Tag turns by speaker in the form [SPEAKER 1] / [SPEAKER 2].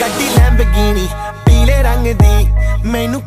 [SPEAKER 1] ਗੱਡੀ ਲੈਂਬਗੀਨੀ ਪੀਲੇ ਰੰਗ ਦੀ ਮੈਨੂੰ